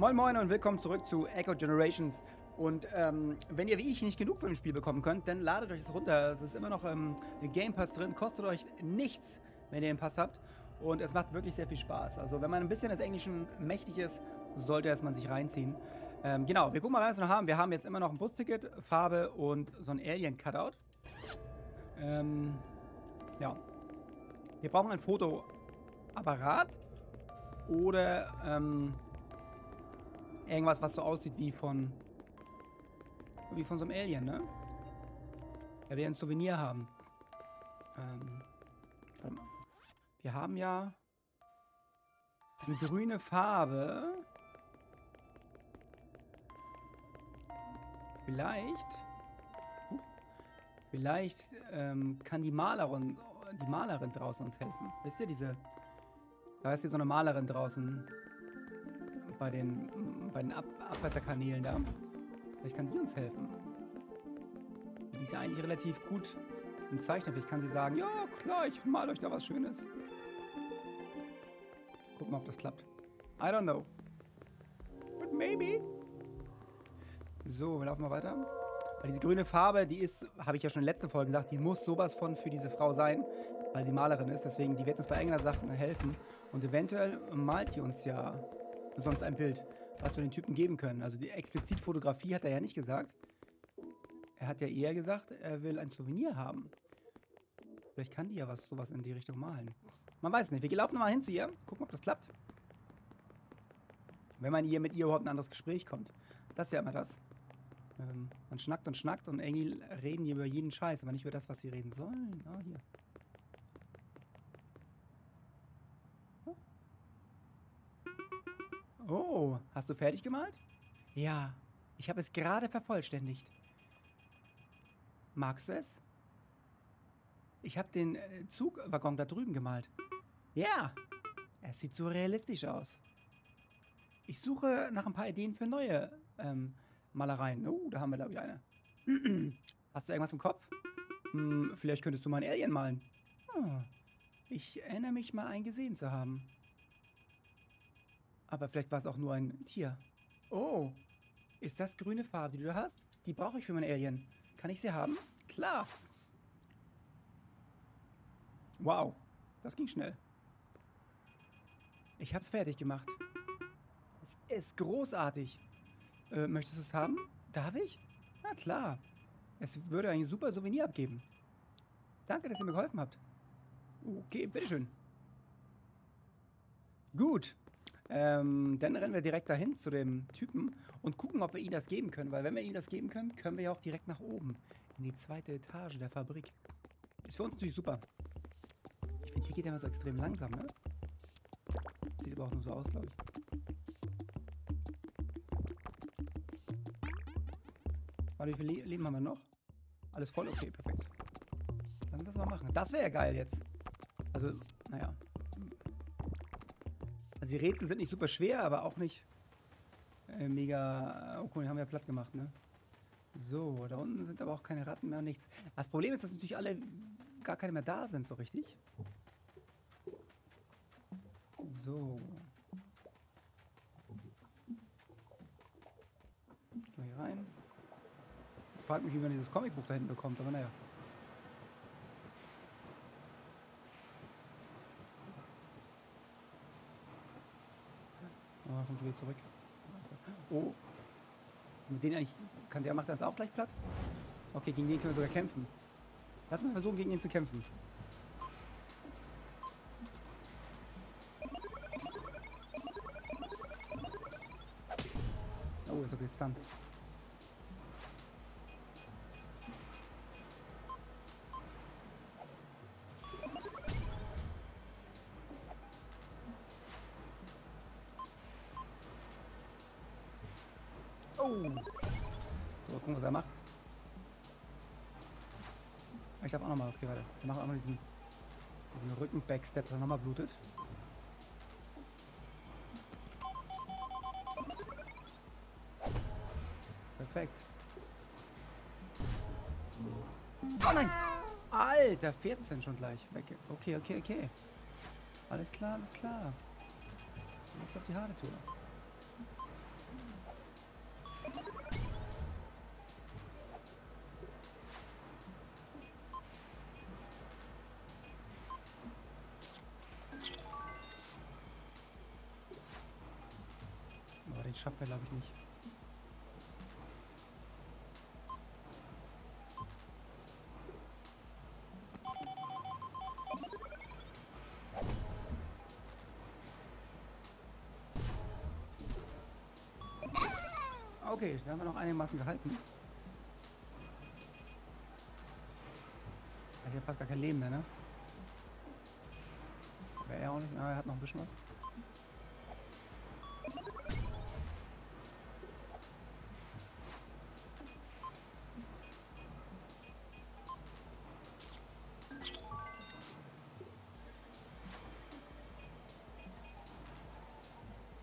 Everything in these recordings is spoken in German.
Moin Moin und willkommen zurück zu Echo Generations. Und ähm, wenn ihr wie ich nicht genug von dem Spiel bekommen könnt, dann ladet euch das runter. Es ist immer noch im Game Pass drin, kostet euch nichts, wenn ihr den Pass habt. Und es macht wirklich sehr viel Spaß. Also wenn man ein bisschen des Englischen mächtig ist, sollte es man sich reinziehen. Ähm, genau, wir gucken mal, was wir noch haben. Wir haben jetzt immer noch ein Busticket, Farbe und so ein Alien-Cutout. Ähm, ja. Wir brauchen ein Fotoapparat oder ähm, irgendwas, was so aussieht wie von wie von so einem Alien, ne? Ja, wir ein Souvenir haben. Ähm, warte mal. Wir haben ja eine grüne Farbe. Vielleicht. Vielleicht ähm, kann die Malerin, die Malerin draußen uns helfen. Wisst ihr, diese. Da ist hier so eine Malerin draußen. Bei den, bei den Ab Abwasserkanälen da. Vielleicht kann die uns helfen. Die ist ja eigentlich relativ gut im Zeichnen. Vielleicht kann sie sagen, ja klar, ich mal euch da was Schönes. Gucken wir, ob das klappt. I don't know. But maybe. So, wir laufen mal weiter. Weil diese grüne Farbe, die ist, habe ich ja schon in der letzten Folge gesagt, die muss sowas von für diese Frau sein, weil sie Malerin ist. Deswegen, die wird uns bei irgendeiner Sache helfen. Und eventuell malt die uns ja sonst ein Bild, was wir den Typen geben können. Also die explizit Fotografie hat er ja nicht gesagt. Er hat ja eher gesagt, er will ein Souvenir haben. Vielleicht kann die ja was sowas in die Richtung malen. Man weiß nicht. Wir laufen mal hin zu ihr, gucken, ob das klappt. Wenn man ihr mit ihr überhaupt ein anderes Gespräch kommt. Das ist ja immer das. Ähm, man schnackt und schnackt und irgendwie reden die über jeden Scheiß, aber nicht über das, was sie reden sollen. Ah, hier. Oh, hast du fertig gemalt? Ja, ich habe es gerade vervollständigt. Magst du es? Ich habe den äh, Zugwaggon da drüben gemalt. Ja, es sieht so realistisch aus. Ich suche nach ein paar Ideen für neue ähm, Malereien. Oh, da haben wir, glaube ich, eine. Hast du irgendwas im Kopf? Hm, vielleicht könntest du mal ein Alien malen. Oh, ich erinnere mich mal, einen gesehen zu haben. Aber vielleicht war es auch nur ein Tier. Oh, ist das grüne Farbe, die du hast? Die brauche ich für mein Alien. Kann ich sie haben? Klar. Wow, das ging schnell. Ich hab's fertig gemacht. Es ist großartig. Äh, möchtest du es haben? Darf ich? Na klar. Es würde ein super Souvenir abgeben. Danke, dass ihr mir geholfen habt. Okay, bitteschön. Gut. Ähm, dann rennen wir direkt dahin zu dem Typen und gucken, ob wir ihm das geben können. Weil wenn wir ihm das geben können, können wir ja auch direkt nach oben. In die zweite Etage der Fabrik. Ist für uns natürlich super. Ich finde, hier geht er immer so extrem langsam, ne? Sieht aber auch nur so aus, glaube ich. Warte, wie viel Le Leben haben wir noch? Alles voll? Okay, perfekt. Lass uns das mal machen. Das wäre ja geil jetzt. Also, naja. Also die Rätsel sind nicht super schwer, aber auch nicht äh, mega... Oh cool, die haben wir platt gemacht, ne? So, da unten sind aber auch keine Ratten mehr, nichts. Das Problem ist, dass natürlich alle gar keine mehr da sind, so richtig. So. Wir hier rein. Ich frage mich, wie man dieses Comicbuch da hinten bekommt, aber naja. Oh, kommt wieder zurück. Oh. Mit denen eigentlich. Kann der macht das auch gleich platt? Okay, gegen den können wir sogar kämpfen. Lass uns versuchen, gegen ihn zu kämpfen. Oh, ist okay, stunned. Ich darf auch nochmal, okay, warte. Wir machen auch mal diesen, diesen Rücken-Backstep, dass er nochmal blutet. Perfekt. Oh nein! Alter, 14 schon gleich. Weg. Okay, okay, okay. Alles klar, alles klar. Jetzt auf die harte Tour. Okay, da haben wir noch einigermaßen gehalten. Hat ja fast gar kein Leben mehr, ne? Wäre er auch nicht. Aber er hat noch ein bisschen was.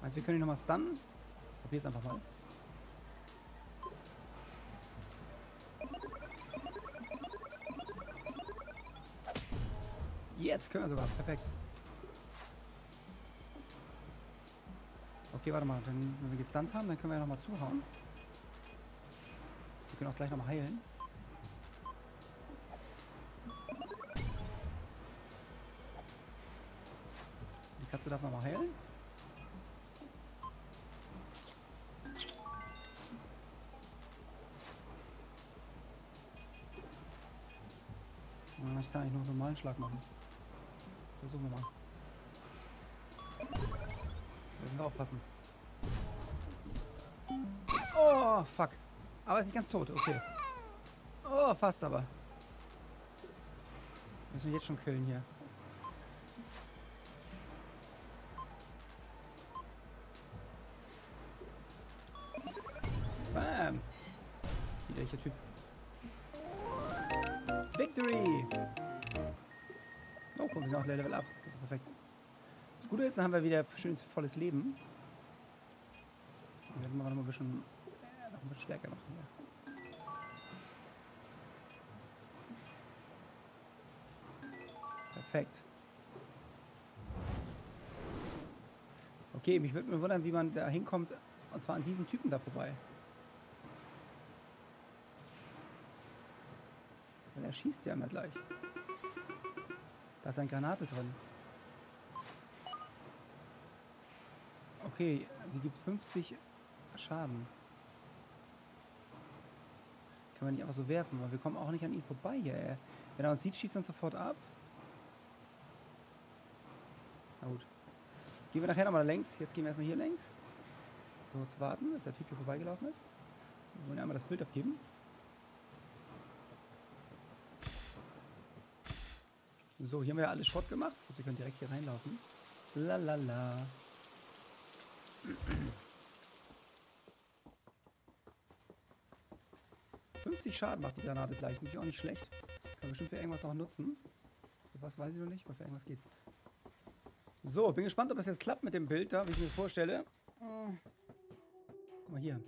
Also wir können ihn nochmal stunnen. Probier's einfach mal. Können wir sogar. Perfekt. Okay, warte mal. Dann, wenn wir gestunt haben, dann können wir ja nochmal zuhauen. Wir können auch gleich nochmal heilen. Die Katze darf nochmal heilen. Ich kann eigentlich nur einen normalen Schlag machen. Versuchen wir mal. Da müssen wir aufpassen. Oh, fuck. Aber ist nicht ganz tot, okay. Oh, fast aber. Müssen wir jetzt schon killen hier. Dann haben wir wieder schönes, volles Leben. Und jetzt machen wir noch ein äh, noch ein bisschen stärker machen hier. Perfekt. Okay, mich würde mir wundern, wie man da hinkommt, und zwar an diesem Typen da vorbei. Weil er schießt ja immer gleich. Da ist eine Granate drin. Okay, die gibt 50 Schaden. Können wir nicht einfach so werfen, weil wir kommen auch nicht an ihn vorbei hier. Ey. Wenn er uns sieht, schießt er uns sofort ab. Na gut. Gehen wir nachher nochmal längs. Jetzt gehen wir erstmal hier längs. Kurz warten, dass der Typ hier vorbeigelaufen ist. Wir wollen einmal das Bild abgeben. So, hier haben wir ja alles Schrott gemacht. So, wir können direkt hier reinlaufen. Lalala. 50 Schaden macht die Granate gleich. Natürlich auch nicht schlecht. Kann bestimmt für irgendwas noch nutzen. Für was weiß ich noch nicht, aber für irgendwas geht's. So, bin gespannt, ob es jetzt klappt mit dem Bild da, wie ich mir das vorstelle. Guck mal hier.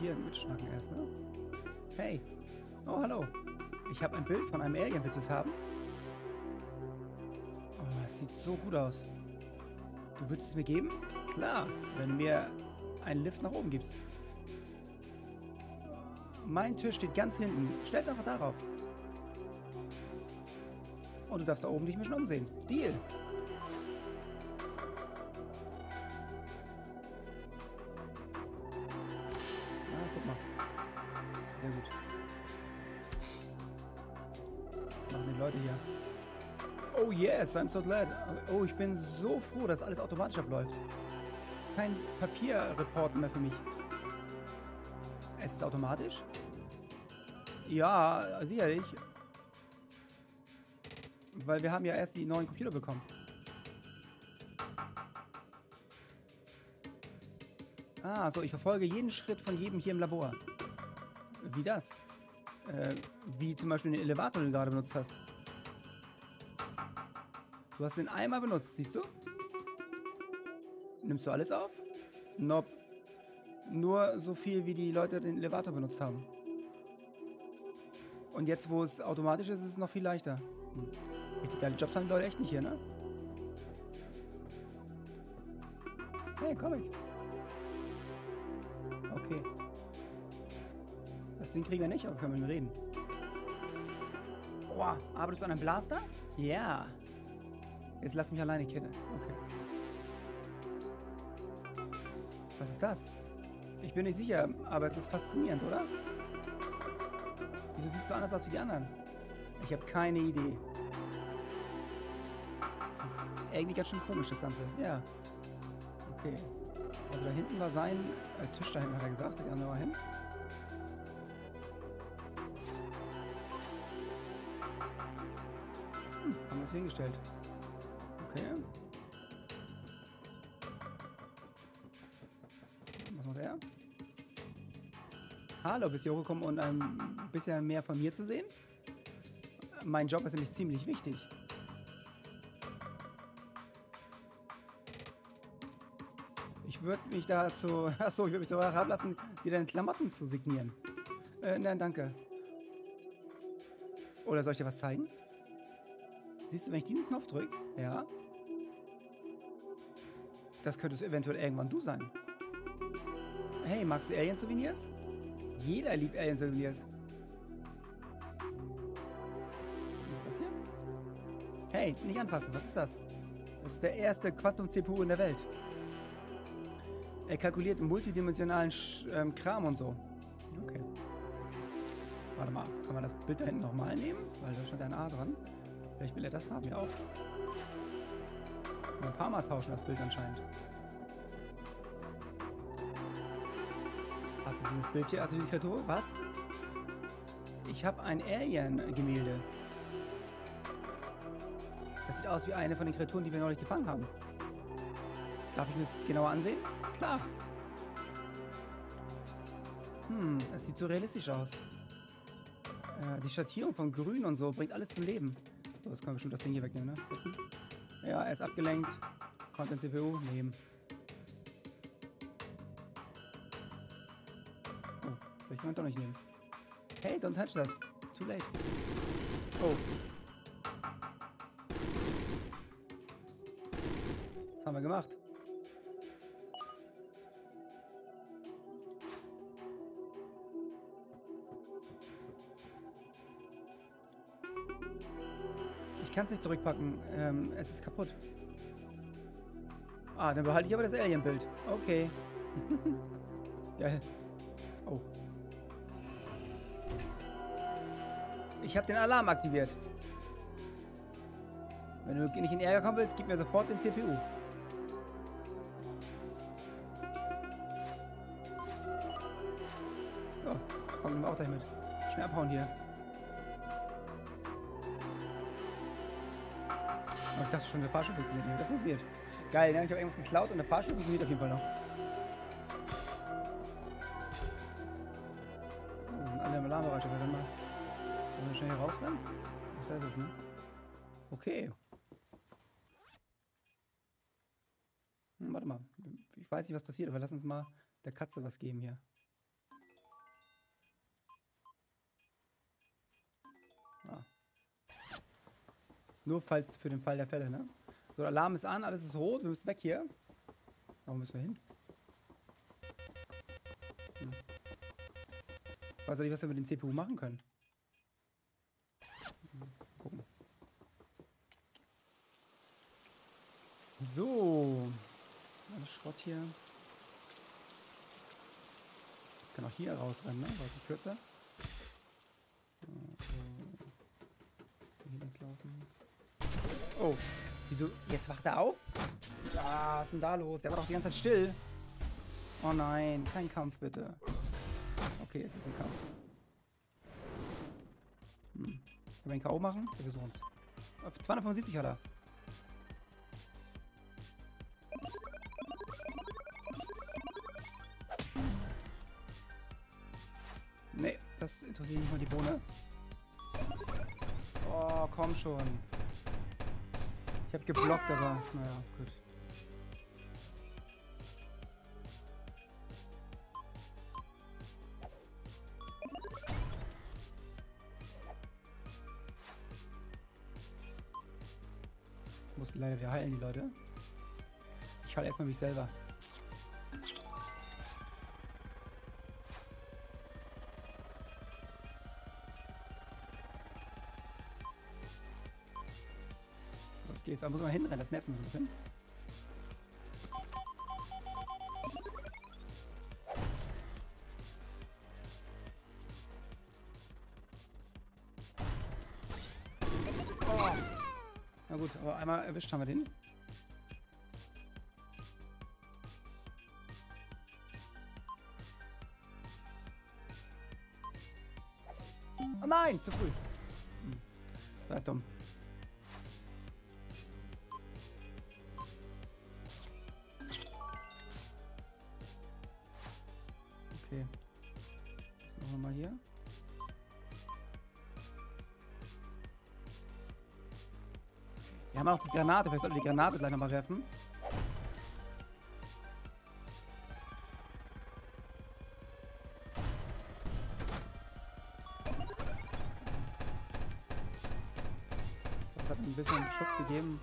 Hier mitschnacken erst, ne? Hey. Oh, hallo. Ich habe ein Bild von einem Alien. Willst du es haben? Oh, es sieht so gut aus. Du würdest es mir geben? Klar, wenn du mir einen Lift nach oben gibst. Mein Tisch steht ganz hinten. Stell's einfach darauf. Und du darfst da oben dich ein bisschen umsehen. Deal. I'm so glad. Oh, ich bin so froh, dass alles automatisch abläuft. Kein Papierreporten mehr für mich. Es ist automatisch? Ja, sicherlich. Weil wir haben ja erst die neuen Computer bekommen. Ah, so, ich verfolge jeden Schritt von jedem hier im Labor. Wie das? Äh, wie zum Beispiel den Elevator, den du gerade benutzt hast. Du hast den einmal benutzt, siehst du? Nimmst du alles auf? Nope. Nur so viel, wie die Leute den Elevator benutzt haben. Und jetzt, wo es automatisch ist, ist es noch viel leichter. Hm. Richtig geile Jobs haben die Leute echt nicht hier, ne? Hey, komm ich. Okay. Das Ding kriegen wir nicht, aber können wir mit reden. Boah, arbeitest du an einem Blaster? Ja. Jetzt lass mich alleine, Kinder. Okay. Was ist das? Ich bin nicht sicher, aber es ist faszinierend, oder? Wieso sieht es so anders aus wie die anderen? Ich habe keine Idee. Es ist irgendwie ganz schön komisch, das Ganze. Ja. Okay. Also da hinten war sein äh, Tisch da hinten, hat er gesagt. Da gehen wir mal hin. Hm, haben wir es hingestellt. Okay. Was macht er? Hallo, bist du hochgekommen, um ein bisschen mehr von mir zu sehen? Mein Job ist nämlich ziemlich wichtig. Ich würde mich dazu... Achso, ich würde mich so herablassen, dir deine Klamotten zu signieren. Äh, nein, danke. Oder soll ich dir was zeigen? Siehst du, wenn ich diesen Knopf drücke? Ja. Das könntest eventuell irgendwann du sein. Hey, magst du Alien-Souvenirs? Jeder liebt Alien-Souvenirs. Was ist das hier? Hey, nicht anfassen. Was ist das? Das ist der erste Quantum-CPU in der Welt. Er kalkuliert multidimensionalen Sch ähm, Kram und so. Okay. Warte mal, kann man das Bild da hinten nochmal nehmen? Weil da stand ein A dran. Vielleicht will er das haben, ja auch. Ein paar Mal tauschen, das Bild anscheinend. Hast du dieses Bild hier? Hast du die Kreatur? Was? Ich habe ein Alien-Gemälde. Das sieht aus wie eine von den Kreaturen, die wir neulich gefangen haben. Darf ich mir das genauer ansehen? Klar. Hm, das sieht so realistisch aus. Äh, die Schattierung von Grün und so bringt alles zum Leben. So, jetzt können wir bestimmt das Ding hier wegnehmen, ne? Ja, er ist abgelenkt. Content CPU nehmen. Oh, vielleicht wollen wir doch nicht nehmen. Hey, don't touch that. Too late. Oh. Was haben wir gemacht? Kann es nicht zurückpacken. Ähm, es ist kaputt. Ah, dann behalte ich aber das Alien-Bild. Okay. Geil. Oh. Ich habe den Alarm aktiviert. Wenn du nicht in Ärger kommen willst, gib mir sofort den CPU. So, kommen wir auch gleich mit. Schnell abhauen hier. Ich dachte schon, der Fahrstuhl funktioniert nicht. Der funktioniert. Geil, ne? Ich habe irgendwas geklaut und der Fahrstuhl funktioniert auf jeden Fall noch. Oh, alle im Alarmbereich. Warte mal. Sollen wir schnell hier rausrennen? Was heißt das, ne? Okay. Hm, warte mal. Ich weiß nicht, was passiert, aber lass uns mal der Katze was geben hier. Nur falls für den Fall der Fälle, ne? So, Alarm ist an, alles ist rot, wir müssen weg hier. Wo müssen wir hin? Hm. Weiß auch nicht, was wir mit dem CPU machen können. Hm, Gucken. So. Alles Schrott hier. Ich kann auch hier rausrennen, ne? Weil es kürzer. So, so. Hier links laufen. Oh. Wieso? Jetzt wacht er auf? Ah, was ist denn da los? Der war doch die ganze Zeit still. Oh nein, kein Kampf bitte. Okay, es ist ein Kampf. Hm. Können wir einen K.O. machen? Wir versuchen es. 275 hat er. Nee, das interessiert nicht mal die Bohne. Oh, komm schon. Ich habe geblockt, aber naja, gut. Mussten leider wieder heilen, die Leute. Ich heile erstmal mich selber. Da muss man hinrennen, das nervt mich ein bisschen. Oh. Na gut, aber einmal erwischt haben wir den. Oh nein, zu früh. Hm. War dumm. Wir haben auch die Granate. Vielleicht sollten wir die Granate gleich nochmal werfen. Das hat ein bisschen Schutz gegeben.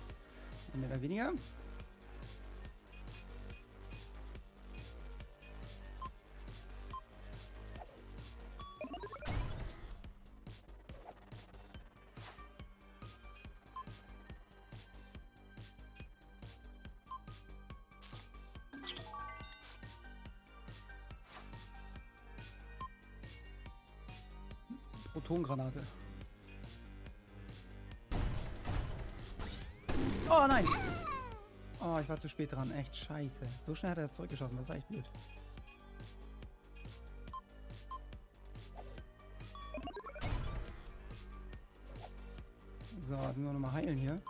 Mehr oder weniger. Protongranate. Oh nein! Oh, ich war zu spät dran. Echt scheiße. So schnell hat er zurückgeschossen. Das war echt blöd. So, jetzt müssen wir nochmal heilen hier.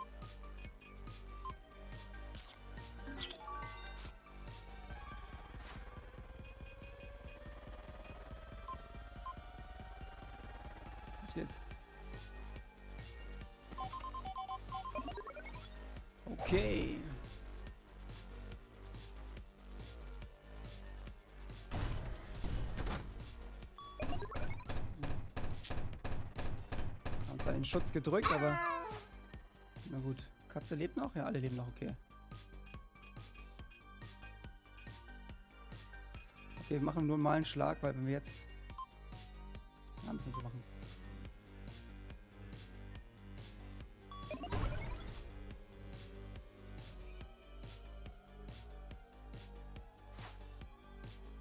Den Schutz gedrückt, aber... Na gut. Katze lebt noch? Ja, alle leben noch, okay. Okay, wir machen nur mal einen Schlag, weil wenn wir jetzt... Ja, müssen wir machen.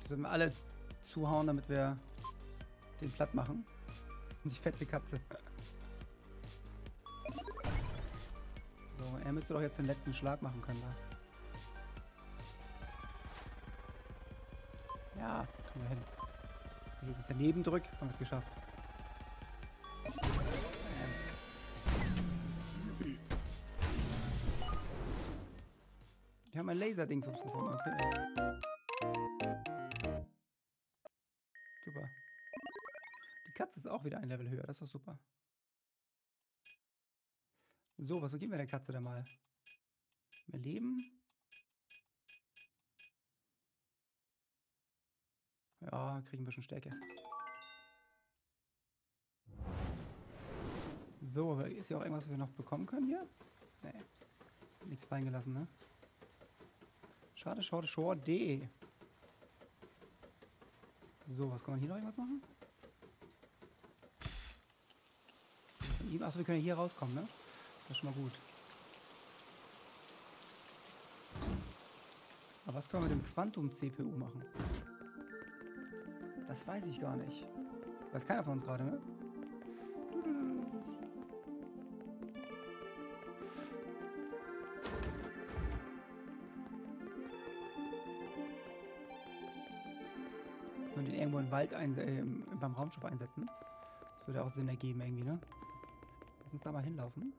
Sollen wir alle zuhauen, damit wir den platt machen. Die fette Katze. Müsste doch jetzt den letzten Schlag machen können da. Ja, kriegen wir hin. Wenn ich jetzt daneben drück, haben wir es geschafft. Wir haben ein Laserdings gefunden, okay. Super. Die Katze ist auch wieder ein Level höher, das ist doch super. So, was geben wir der Katze da mal? Mehr Leben? Ja, kriegen wir schon Stärke. So, ist ja auch irgendwas, was wir noch bekommen können hier? Nee. Nichts fallen gelassen, ne? Schade, schade, schade. So, was kann man hier noch irgendwas machen? Achso, wir können ja hier rauskommen, ne? Das ist schon mal gut. Aber was können wir mit dem Quantum-CPU machen? Das weiß ich gar nicht. Weiß keiner von uns gerade, ne? Und den irgendwo im Wald ein, äh, beim Raumschiff einsetzen. Das würde auch Sinn ergeben irgendwie, ne? Lass uns da mal hinlaufen.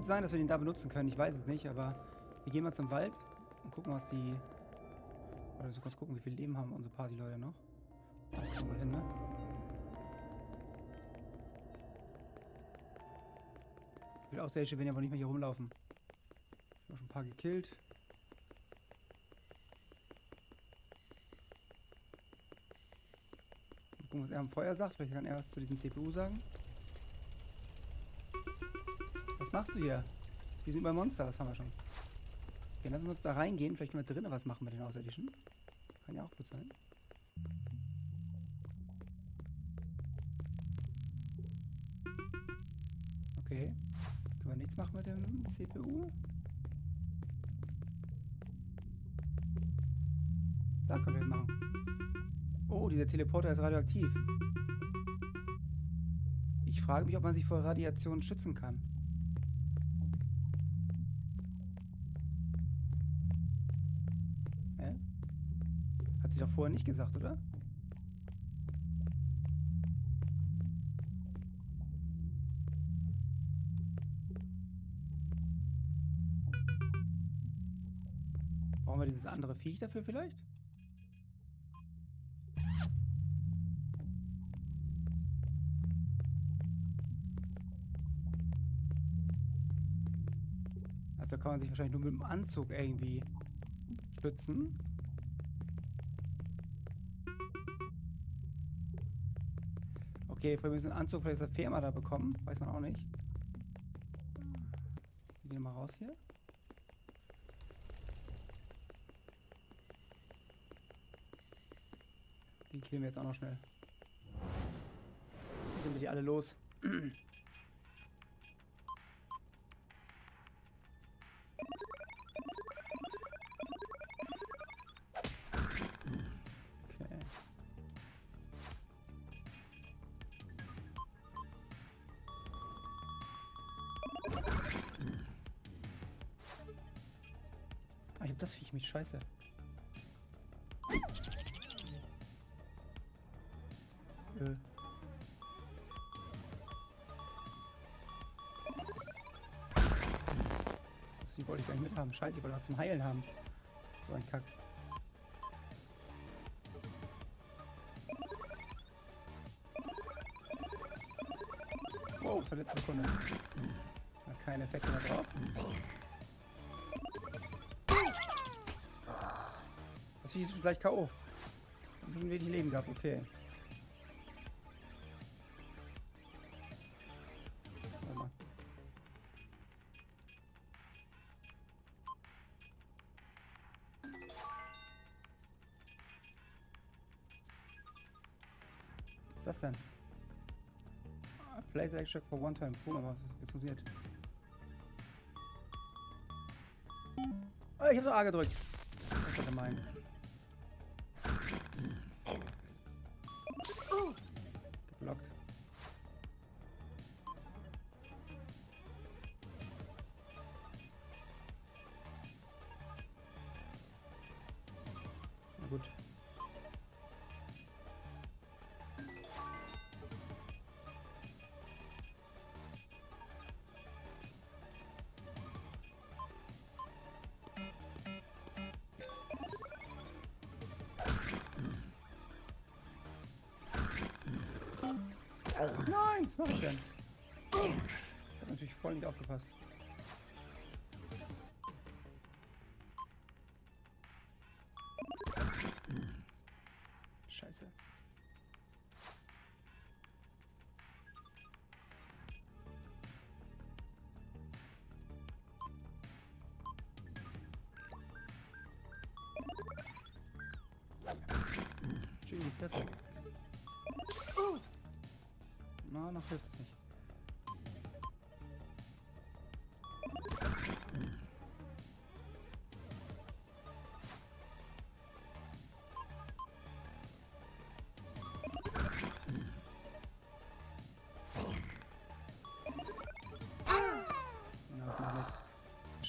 Gut sein, dass wir den da benutzen können. Ich weiß es nicht, aber wir gehen mal zum Wald und gucken, was die... Oder so kurz gucken, wie viel Leben haben unsere Partyleute noch. Das kommt wohl hin, ne? Ich will auch sehr schön, wenn die aber nicht mehr hier rumlaufen. Ich habe schon ein paar gekillt. Mal gucken, was er am Feuer sagt. Vielleicht kann er was zu diesem CPU sagen. Was machst du hier? Die sind über Monster, das haben wir schon. Okay, lass uns da reingehen. Vielleicht können wir drinnen was machen mit den Außerirdischen. Kann ja auch gut sein. Okay. Können wir nichts machen mit dem CPU? Da können wir machen. Oh, dieser Teleporter ist radioaktiv. Ich frage mich, ob man sich vor Radiation schützen kann. Hä? Hat sie vorher nicht gesagt, oder? Brauchen wir dieses andere Viech dafür vielleicht? Dafür kann man sich wahrscheinlich nur mit dem Anzug irgendwie schützen. Okay, wir müssen einen Anzug vielleicht aus der Firma da bekommen. Weiß man auch nicht. Gehen wir mal raus hier. Die killen wir jetzt auch noch schnell. Sind wir die alle los. das Viech mit Scheiße. Äh. Vieh wollte ich nicht mithaben. Scheiße, ich wollte was zum Heilen haben. So ein Kack. Wow, zur letzten Sekunde. Hat keine Effekte mehr drauf. Ist schon gleich K.O. Hab Schon wenig Leben gehabt, okay. Was ist das denn? Ah, Place extract for one time. Boom, aber es funktioniert. Oh, ich hab so A gedrückt. Das ist doch gemein. Nein, was mache ich denn? Ich habe natürlich voll nicht aufgepasst.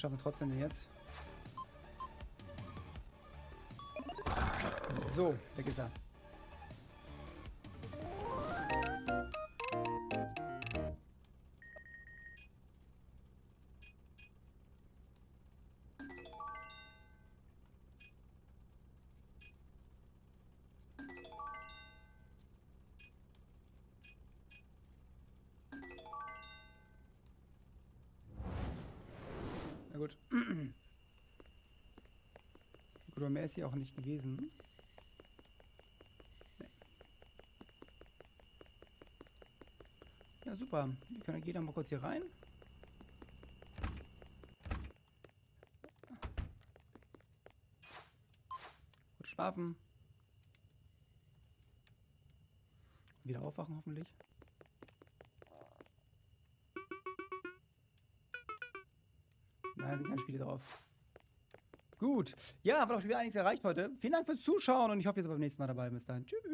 Schaffen trotzdem den jetzt. So, weg ist er. Mehr ist hier auch nicht gewesen. Ja, super. Wir können dann mal kurz hier rein. schlafen. Wieder aufwachen hoffentlich. Nein, sind keine Spiele drauf. Gut. Ja, war doch schon wieder einiges erreicht heute. Vielen Dank fürs Zuschauen und ich hoffe, ihr seid beim nächsten Mal dabei. Bis dann. Tschüss.